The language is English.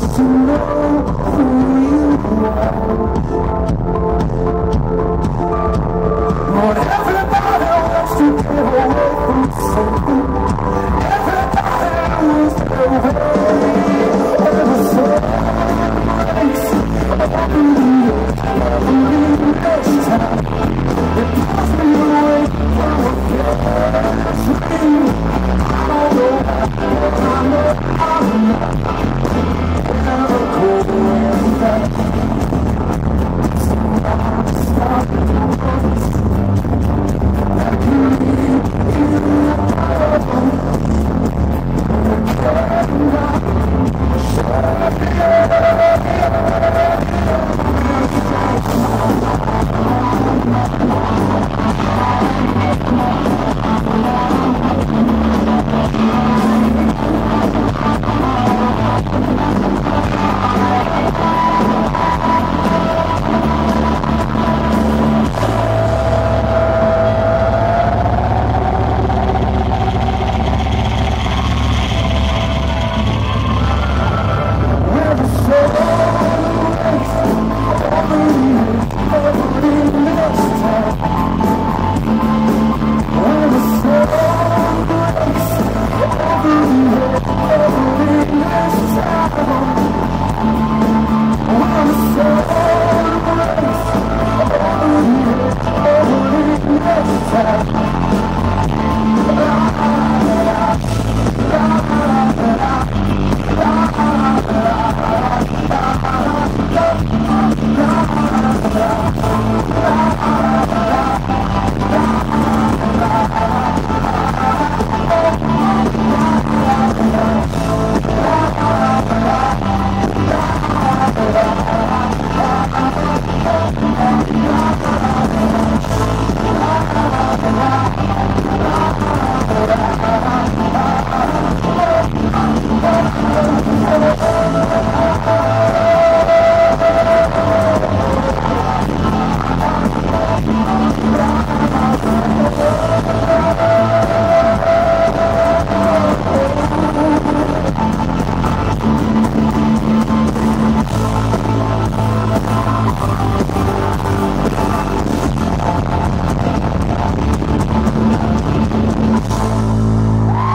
to know who you are. Everybody wants to get away from something. Everybody wants to get away.